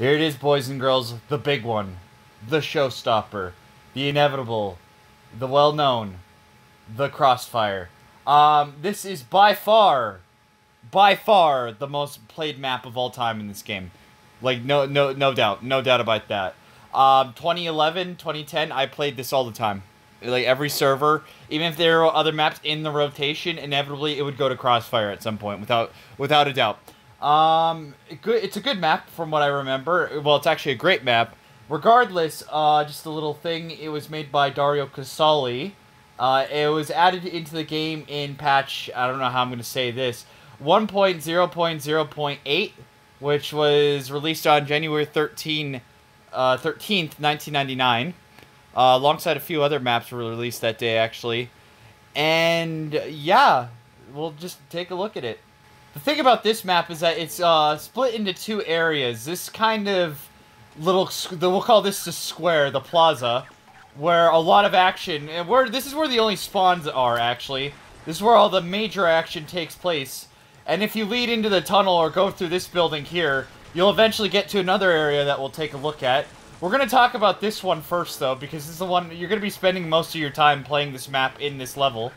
Here it is, boys and girls, the big one, the showstopper, the inevitable, the well-known, the Crossfire. Um, this is by far, by far the most played map of all time in this game. Like no, no, no doubt, no doubt about that. Um, 2011, 2010, I played this all the time. Like every server, even if there were other maps in the rotation, inevitably it would go to Crossfire at some point, without without a doubt. Um, good. It's a good map from what I remember. Well, it's actually a great map. Regardless, uh, just a little thing. It was made by Dario Casali. Uh, it was added into the game in patch. I don't know how I'm going to say this. 1.0.0.8, which was released on January 13, uh, 13th, 1999. Uh, alongside a few other maps were released that day, actually. And yeah, we'll just take a look at it. The thing about this map is that it's uh, split into two areas. This kind of little, we'll call this the square, the plaza, where a lot of action, and where this is where the only spawns are, actually. This is where all the major action takes place. And if you lead into the tunnel or go through this building here, you'll eventually get to another area that we'll take a look at. We're going to talk about this one first, though, because this is the one you're going to be spending most of your time playing this map in this level.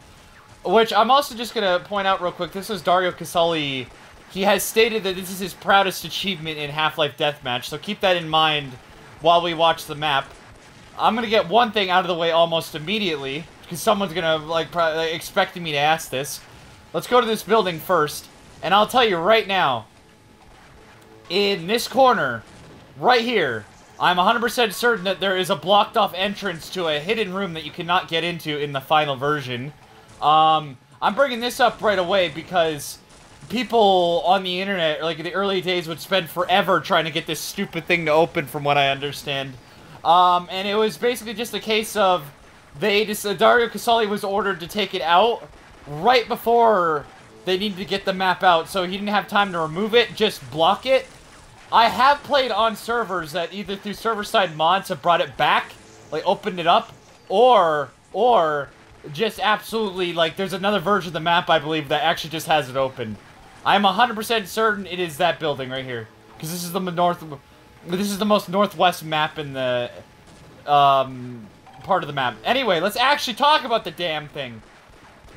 Which I'm also just going to point out real quick. This is Dario Casali. He has stated that this is his proudest achievement in Half-Life Deathmatch, so keep that in mind while we watch the map. I'm going to get one thing out of the way almost immediately, because someone's going to, like, probably expecting me to ask this. Let's go to this building first, and I'll tell you right now, in this corner, right here, I'm 100% certain that there is a blocked off entrance to a hidden room that you cannot get into in the final version. Um, I'm bringing this up right away because people on the internet, like in the early days, would spend forever trying to get this stupid thing to open, from what I understand. Um, and it was basically just a case of they just uh, Dario Casali was ordered to take it out right before they needed to get the map out, so he didn't have time to remove it, just block it. I have played on servers that either through server-side mods have brought it back, like opened it up, or or just absolutely, like, there's another version of the map, I believe, that actually just has it open. I'm 100% certain it is that building right here. Because this is the north... This is the most northwest map in the... Um, part of the map. Anyway, let's actually talk about the damn thing.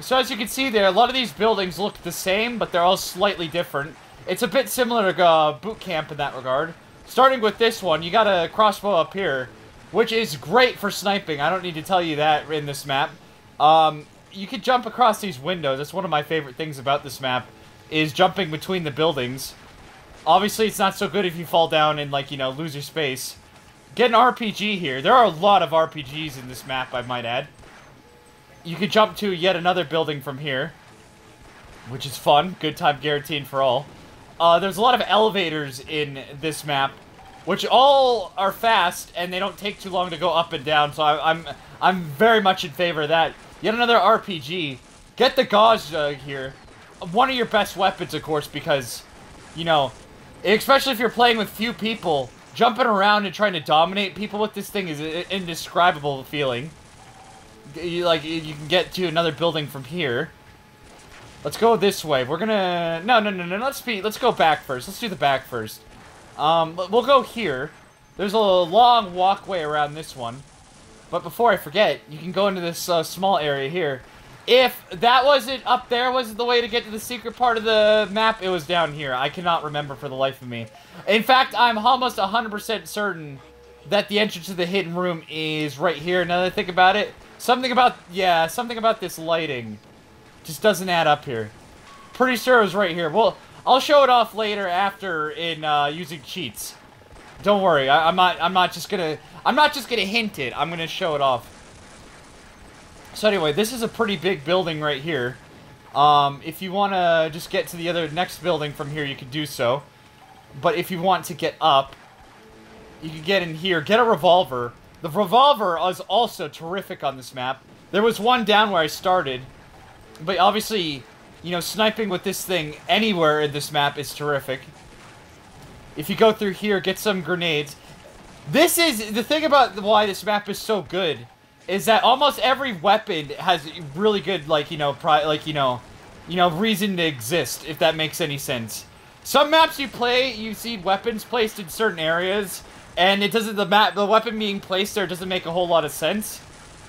So as you can see there, a lot of these buildings look the same, but they're all slightly different. It's a bit similar to uh, Boot Camp in that regard. Starting with this one, you got a crossbow up here, which is great for sniping. I don't need to tell you that in this map. Um, you can jump across these windows. That's one of my favorite things about this map, is jumping between the buildings. Obviously, it's not so good if you fall down and, like, you know, lose your space. Get an RPG here. There are a lot of RPGs in this map, I might add. You can jump to yet another building from here, which is fun. Good time guaranteed for all. Uh, there's a lot of elevators in this map, which all are fast, and they don't take too long to go up and down, so I, I'm, I'm very much in favor of that. Yet another RPG. Get the Gauss Jug here. One of your best weapons, of course, because, you know, especially if you're playing with few people, jumping around and trying to dominate people with this thing is an indescribable feeling. You, like, you can get to another building from here. Let's go this way. We're gonna... No, no, no, no. Let's be... Let's go back first. Let's do the back first. Um, we'll go here. There's a long walkway around this one. But before I forget, you can go into this uh, small area here. If that wasn't up there wasn't the way to get to the secret part of the map, it was down here. I cannot remember for the life of me. In fact, I'm almost 100% certain that the entrance to the hidden room is right here. Now that I think about it, something about, yeah, something about this lighting just doesn't add up here. Pretty sure it was right here. Well, I'll show it off later after in uh, using cheats. Don't worry, I, I'm not. I'm not just gonna. I'm not just gonna hint it. I'm gonna show it off. So anyway, this is a pretty big building right here. Um, if you want to just get to the other next building from here, you can do so. But if you want to get up, you can get in here. Get a revolver. The revolver is also terrific on this map. There was one down where I started, but obviously, you know, sniping with this thing anywhere in this map is terrific. If you go through here, get some grenades. This is, the thing about why this map is so good is that almost every weapon has really good, like, you know, pri like, you know, you know, reason to exist, if that makes any sense. Some maps you play, you see weapons placed in certain areas, and it doesn't the map the weapon being placed there doesn't make a whole lot of sense.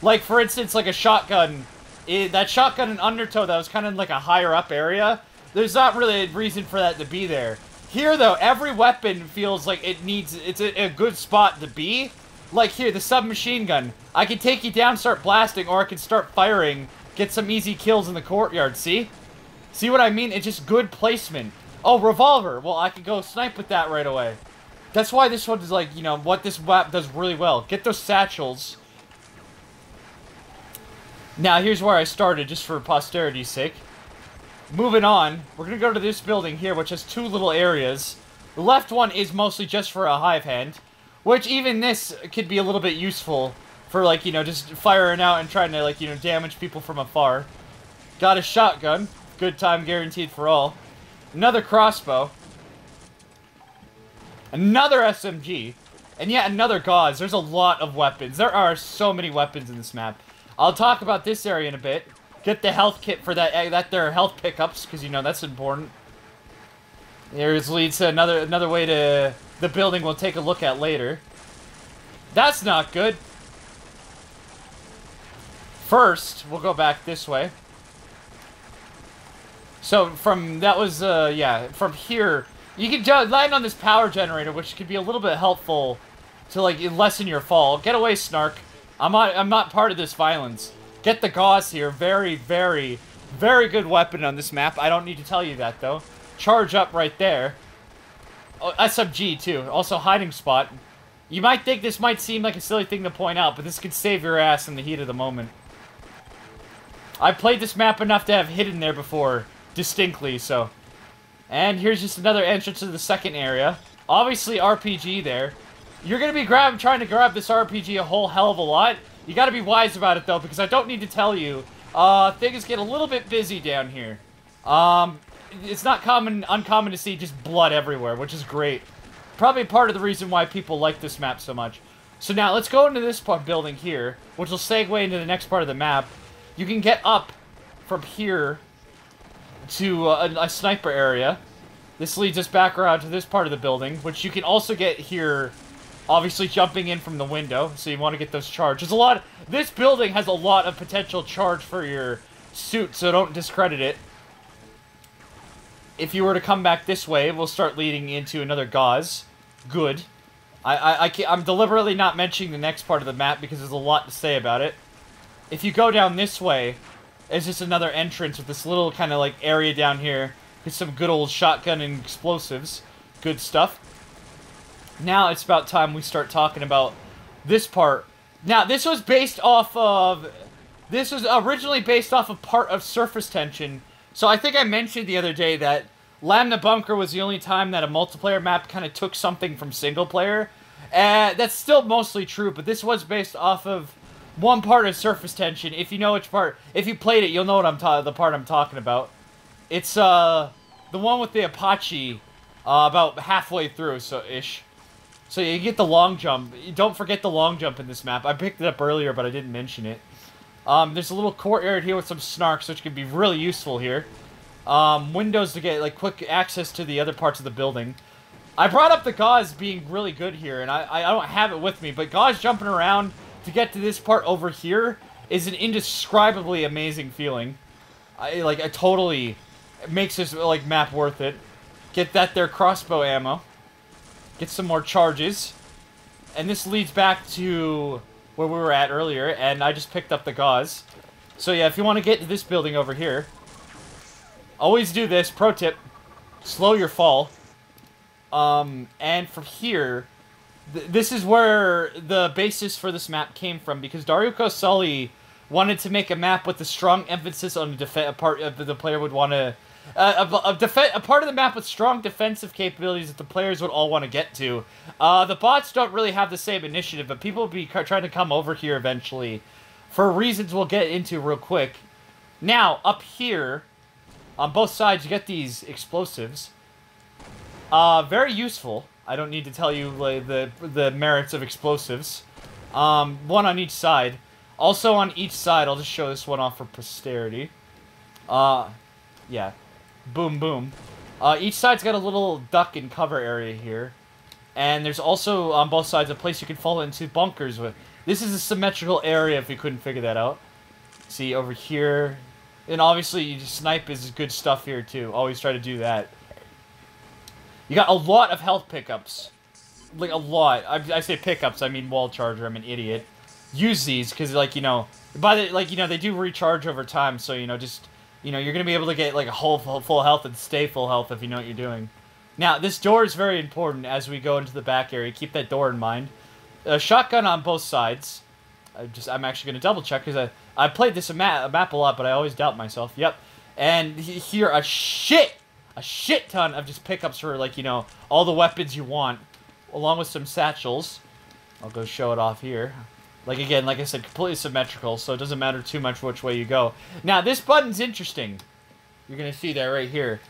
Like for instance, like a shotgun, it, that shotgun in Undertow that was kind of like a higher up area. There's not really a reason for that to be there. Here though, every weapon feels like it needs it's a, a good spot to be. Like here, the submachine gun. I can take you down, start blasting, or I can start firing, get some easy kills in the courtyard. See? See what I mean? It's just good placement. Oh, revolver. Well, I could go snipe with that right away. That's why this one is like, you know, what this map does really well. Get those satchels. Now, here's where I started, just for posterity's sake. Moving on, we're gonna go to this building here, which has two little areas. The left one is mostly just for a hive hand, which even this could be a little bit useful for, like, you know, just firing out and trying to, like, you know, damage people from afar. Got a shotgun. Good time guaranteed for all. Another crossbow. Another SMG. And yet another Gauss. There's a lot of weapons. There are so many weapons in this map. I'll talk about this area in a bit. Get the health kit for that eh, that their health pickups, because you know that's important. Here's leads to another another way to the building we'll take a look at later. That's not good. First, we'll go back this way. So from that was uh yeah from here you can land on this power generator, which could be a little bit helpful to like lessen your fall. Get away, Snark. I'm not I'm not part of this violence. Get the Gauss here. Very very very good weapon on this map. I don't need to tell you that though. Charge up right there. Oh, SMG too. Also hiding spot. You might think this might seem like a silly thing to point out, but this could save your ass in the heat of the moment. I've played this map enough to have hidden there before distinctly, so. And here's just another entrance to the second area. Obviously RPG there. You're gonna be grab trying to grab this RPG a whole hell of a lot. You gotta be wise about it though, because I don't need to tell you. Uh, things get a little bit busy down here. Um, it's not common, uncommon to see just blood everywhere, which is great. Probably part of the reason why people like this map so much. So now, let's go into this part building here, which will segue into the next part of the map. You can get up from here to uh, a, a, sniper area. This leads us back around to this part of the building, which you can also get here, obviously jumping in from the window, so you want to get those charges. There's a lot, this building has a lot of potential charge for your suit, so don't discredit it. If you were to come back this way, we'll start leading into another Gauss. Good. I, I, I I'm deliberately not mentioning the next part of the map because there's a lot to say about it. If you go down this way, it's just another entrance with this little kind of like area down here. With some good old shotgun and explosives. Good stuff. Now it's about time we start talking about this part. Now, this was based off of... This was originally based off of part of Surface Tension. So I think I mentioned the other day that Lambda Bunker was the only time that a multiplayer map kind of took something from single player. Uh, that's still mostly true, but this was based off of one part of surface tension. If you know which part, if you played it, you'll know what I'm. The part I'm talking about. It's uh the one with the Apache, uh, about halfway through, so ish. So you get the long jump. Don't forget the long jump in this map. I picked it up earlier, but I didn't mention it. Um, there's a little courtyard here with some snarks, which can be really useful here. Um, windows to get like quick access to the other parts of the building. I brought up the Gauss being really good here, and I, I don't have it with me, but Gauss jumping around to get to this part over here is an indescribably amazing feeling. I like I totally makes this like map worth it. Get that there crossbow ammo. Get some more charges. And this leads back to where we were at earlier, and I just picked up the Gauss. So yeah, if you want to get to this building over here, always do this. Pro tip, slow your fall. Um, and from here, this is where the basis for this map came from because Dario Casali wanted to make a map with a strong emphasis on a part of the player would want to uh, a, a, def- a part of the map with strong defensive capabilities that the players would all want to get to. Uh, the bots don't really have the same initiative, but people will be trying to come over here eventually for reasons we'll get into real quick. Now, up here, on both sides, you get these explosives. Uh, very useful. I don't need to tell you like, the the merits of explosives. Um, one on each side. Also on each side, I'll just show this one off for posterity. Uh, yeah. Boom, boom. Uh, each side's got a little duck and cover area here. And there's also, on both sides, a place you can fall into bunkers with. This is a symmetrical area if you couldn't figure that out. See, over here. And obviously, you snipe is good stuff here, too. Always try to do that. You got a lot of health pickups. Like, a lot. I, I say pickups, I mean wall charger. I'm an idiot. Use these, because, like, you know... By the, like, you know, they do recharge over time, so, you know, just... You know, you're going to be able to get, like, a whole full health and stay full health if you know what you're doing. Now, this door is very important as we go into the back area. Keep that door in mind. A shotgun on both sides. I just, I'm actually going to double check, because I, I played this map, map a lot, but I always doubt myself. Yep. And here, a shit a shit ton of just pickups for, like, you know, all the weapons you want, along with some satchels. I'll go show it off here. Like, again, like I said, completely symmetrical, so it doesn't matter too much which way you go. Now, this button's interesting. You're to see that right here.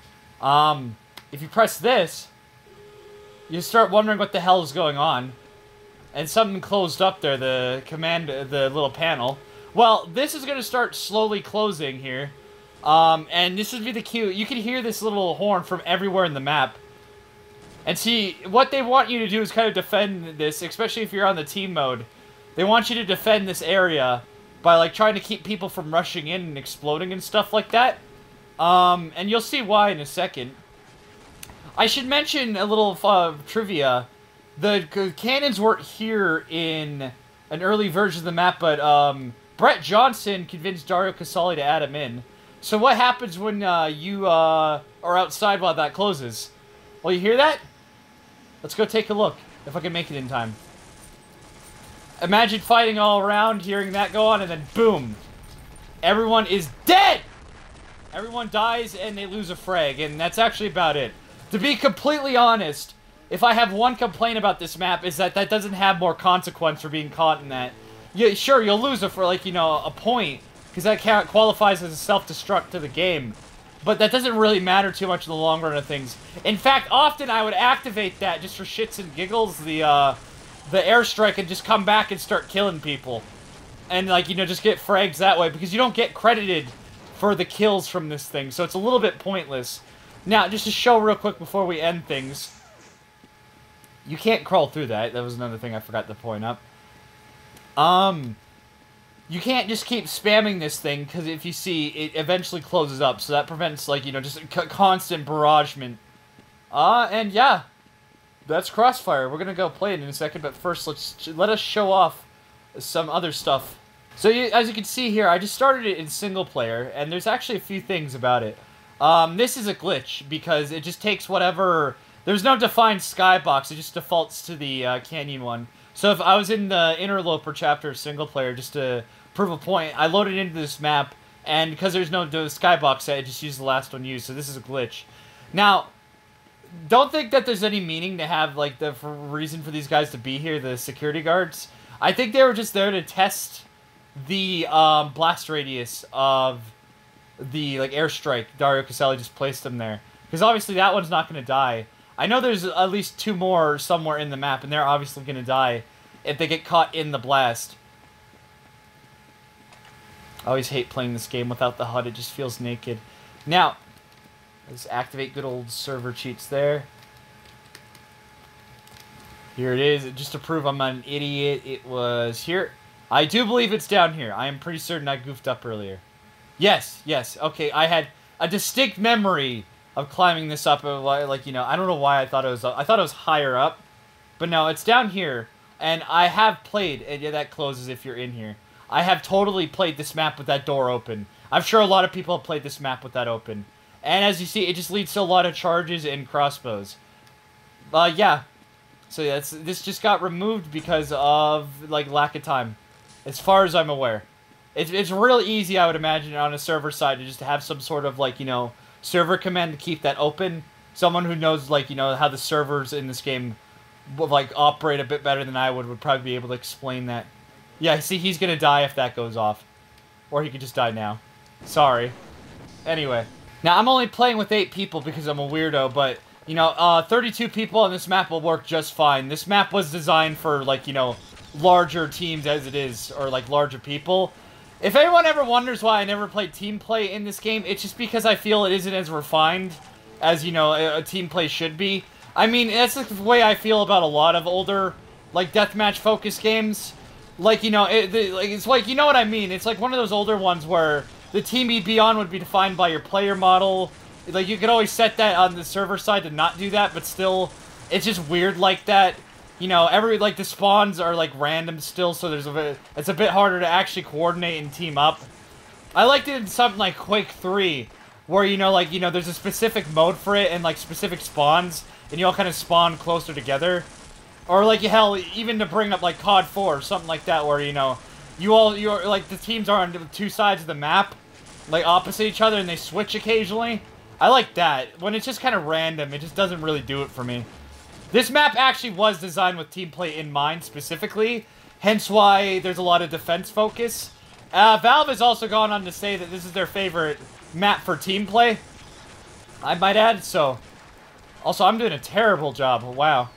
Um, if you press this, you start wondering what the hell is going on. And something closed up there, the command, the little panel. Well, this is to start slowly closing here. Um, and this would be the cue. You can hear this little horn from everywhere in the map. And see, what they want you to do is kind of defend this, especially if you're on the team mode. They want you to defend this area by, like, trying to keep people from rushing in and exploding and stuff like that. Um, and you'll see why in a second. I should mention a little uh, trivia. The cannons weren't here in an early version of the map, but um, Brett Johnson convinced Dario Casali to add him in. So what happens when uh, you uh, are outside while that closes? Well, you hear that? Let's go take a look, if I can make it in time. Imagine fighting all around, hearing that go on, and then boom! Everyone is dead! Everyone dies and they lose a frag, and that's actually about it. To be completely honest, if I have one complaint about this map, is that that doesn't have more consequence for being caught in that. Yeah, sure, you'll lose it for, like, you know, a point, because that qualifies as a self-destruct to the game. But that doesn't really matter too much in the long run of things. In fact, often I would activate that just for shits and giggles, the, uh, the airstrike, and just come back and start killing people. And, like, you know, just get frags that way, because you don't get credited for the kills from this thing, so it's a little bit pointless. Now, just to show real quick before we end things, you can't crawl through that. That was another thing I forgot to point up. Um, you can't just keep spamming this thing because if you see, it eventually closes up. So that prevents, like, you know, just constant barragement. Uh, and yeah, that's Crossfire. We're going to go play it in a second, but first let's let us show off some other stuff. So you, as you can see here, I just started it in single player, and there's actually a few things about it. Um, this is a glitch because it just takes whatever... There's no defined skybox, it just defaults to the uh, Canyon one. So if I was in the Interloper chapter single player, just to prove a point, I loaded into this map, and because there's no skybox, I just used the last one used, so this is a glitch. Now, don't think that there's any meaning to have, like, the reason for these guys to be here, the security guards. I think they were just there to test the um, blast radius of the, like, airstrike. Dario Casali just placed them there. Because obviously that one's not going to die. I know there's at least two more somewhere in the map, and they're obviously going to die if they get caught in the blast. I always hate playing this game without the HUD. It just feels naked. Now, let's activate good old server cheats there. Here it is. Just to prove I'm not an idiot, it was here. I do believe it's down here. I am pretty certain I goofed up earlier. Yes, yes. Okay, I had a distinct memory of climbing this up. Like, you know, I don't know why I thought it was... I thought it was higher up. But no, it's down here. And I have played... And yeah, that closes if you're in here. I have totally played this map with that door open. I'm sure a lot of people have played this map with that open. And as you see, it just leads to a lot of charges and crossbows. Uh, yeah. So yeah, this just got removed because of, like, lack of time. As far as I'm aware. It's, it's real easy, I would imagine, on a server side to just have some sort of, like, you know, server command to keep that open. Someone who knows, like, you know, how the servers in this game, like, operate a bit better than I would, would probably be able to explain that. Yeah, see, he's gonna die if that goes off. Or he could just die now. Sorry. Anyway. Now, I'm only playing with 8 people because I'm a weirdo, but, you know, uh, 32 people on this map will work just fine. This map was designed for, like, you know, larger teams as it is, or, like, larger people. If anyone ever wonders why I never played team play in this game, it's just because I feel it isn't as refined as you know a, a team play should be. I mean, that's the way I feel about a lot of older like deathmatch focused games. Like you know, it, the, like it's like you know what I mean. It's like one of those older ones where the team you'd be on would be defined by your player model. Like you could always set that on the server side to not do that, but still, it's just weird like that. You know, every like the spawns are like random still, so there's a bit. It's a bit harder to actually coordinate and team up. I liked it in something like Quake 3, where you know, like you know, there's a specific mode for it and like specific spawns, and you all kind of spawn closer together. Or like hell, even to bring up like COD 4 or something like that, where you know, you all you're like the teams are on two sides of the map, like opposite each other, and they switch occasionally. I like that. When it's just kind of random, it just doesn't really do it for me. This map actually was designed with team play in mind specifically, hence why there's a lot of defense focus. Uh, Valve has also gone on to say that this is their favorite map for team play. I might add, so... Also, I'm doing a terrible job. Wow.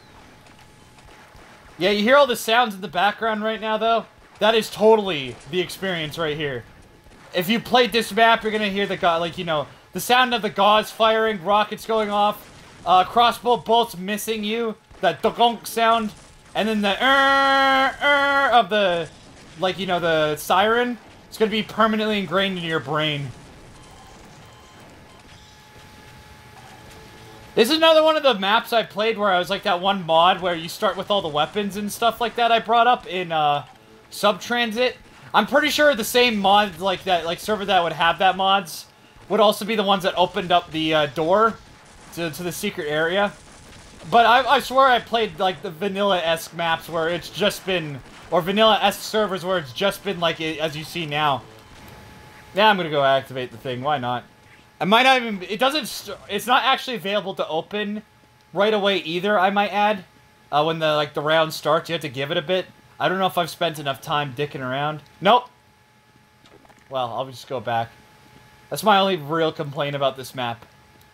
Yeah, you hear all the sounds in the background right now, though? That is totally the experience right here. If you played this map, you're gonna hear the, god, like, you know, the sound of the Gauss firing, rockets going off, uh, crossbow bolts missing you, that donk sound, and then the er, er of the, like, you know, the siren. It's gonna be permanently ingrained in your brain. This is another one of the maps I played where I was like that one mod where you start with all the weapons and stuff like that I brought up in uh, Subtransit. I'm pretty sure the same mod like that, like server that would have that mods would also be the ones that opened up the uh, door to, to the secret area. But I, I swear I played like the vanilla-esque maps where it's just been, or vanilla-esque servers where it's just been like it, as you see now. Yeah, I'm gonna go activate the thing. Why not? I might not even. It doesn't. It's not actually available to open right away either. I might add. Uh, when the like the round starts, you have to give it a bit. I don't know if I've spent enough time dicking around. Nope. Well, I'll just go back. That's my only real complaint about this map.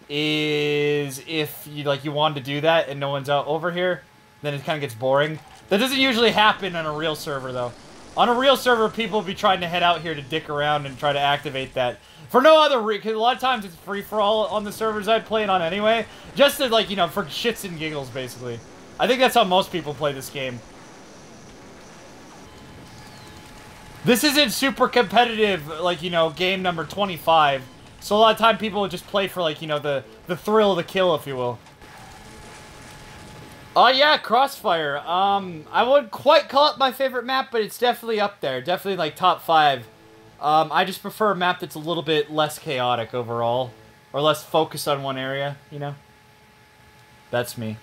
Is if you like you wanted to do that and no one's out over here, then it kind of gets boring. That doesn't usually happen on a real server though. On a real server, people will be trying to head out here to dick around and try to activate that. For no other reason, because a lot of times it's free-for-all on the servers I play it on anyway. Just to, like, you know, for shits and giggles, basically. I think that's how most people play this game. This isn't super competitive, like, you know, game number 25. So a lot of time people would just play for, like, you know, the, the thrill of the kill, if you will. Oh, yeah, Crossfire. Um, I wouldn't quite call it my favorite map, but it's definitely up there. Definitely, like, top five. Um, I just prefer a map that's a little bit less chaotic overall. Or less focused on one area, you know? That's me.